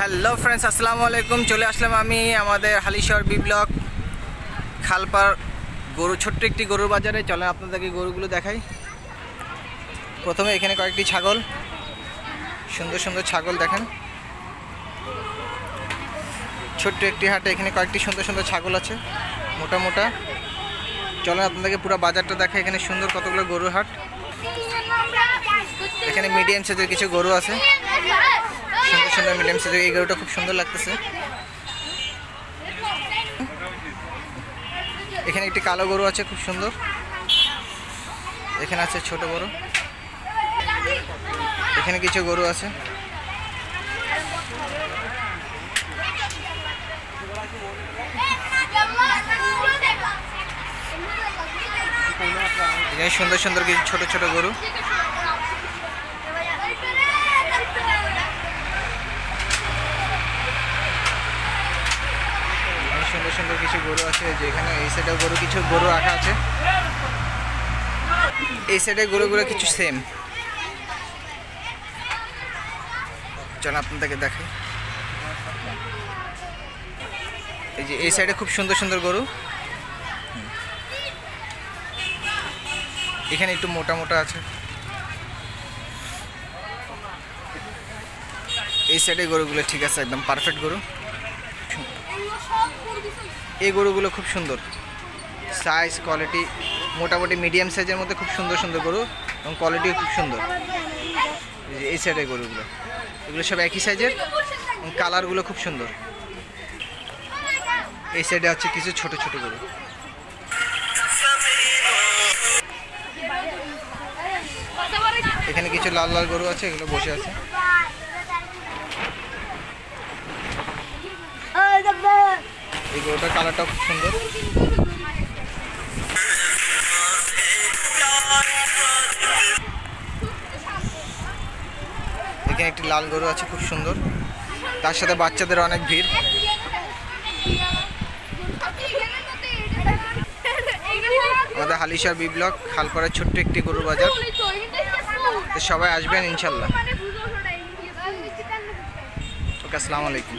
Hello friends আসসালামু আলাইকুম। চলে আসলাম আমি আমাদের হালিশহর বি ব্লক খালপার গরু, ছোট্ট একটি গরুর বাজারে। চলে আপনাদেরকে গরুগুলো দেখাই। প্রথমে এখানে কয়েকটি ছাগল। সুন্দর সুন্দর ছাগল দেখেন। ছোট্ট একটি হাটে এখানে কয়েকটি সুন্দর সুন্দর ছাগল আছে, মোটা মোটা। চলেন আপনাদেরকে পুরো বাজারটা দেখা এখানে সুন্দর কতগুলো গরুর হাট। এখানে মিডিয়াম সাইজের কিছু গরু আছে। সুন্দর সুন্দর মিডিয়াম সাইজের এই গরুটা খুব সুন্দর লাগতেছে। এখানে একটি কালো গরু আছে, খুব সুন্দর। এখানে আছে ছোট বড় এখানে কিছু গরু আছে। সুন্দর সুন্দর কিছু ছোট ছোট গরু এখানে সুন্দর কিছু গরু আছে যে এখানে এই সাইডেও গরু, কিছু গরু রাখা আছে। এই সাইডে গরুগুলো কিছু সেম চল আপনাদেরকে দেখাই। এই যে এই সাইডে খুব সুন্দর সুন্দর গরু। এখানে একটু মোটা মোটা আছে। এই সাইডে গরুগুলো ঠিক আছে, একদম পারফেক্ট গরু। এই গরুগুলো খুব সুন্দর। সাইজ কোয়ালিটি মোটামুটি মিডিয়াম সাইজের মধ্যে খুব সুন্দর সুন্দর গরু এবং কোয়ালিটিও খুব সুন্দর। এই সাইডের গরুগুলো। এগুলো সব একই সাইজের এবং কালারগুলো খুব সুন্দর। এই সাইডে আছে কিছু ছোট ছোট গরু। এখানে কিছু লাল লাল গরু আছে এগুলো বসে আছে। এই গরুটার কালারটাও খুব সুন্দর। এখানে একটি লাল গরু আছে, খুব সুন্দর। তার সাথে বাচ্চাদের অনেক ভিড়। আমাদের হালিশার বি ব্লক, খালপাড়ার ছোট্ট একটি গরুর বাজার। তো সবাই আসবেন ইনশাল্লাহ। ওকে, আসসালামু আলাইকুম।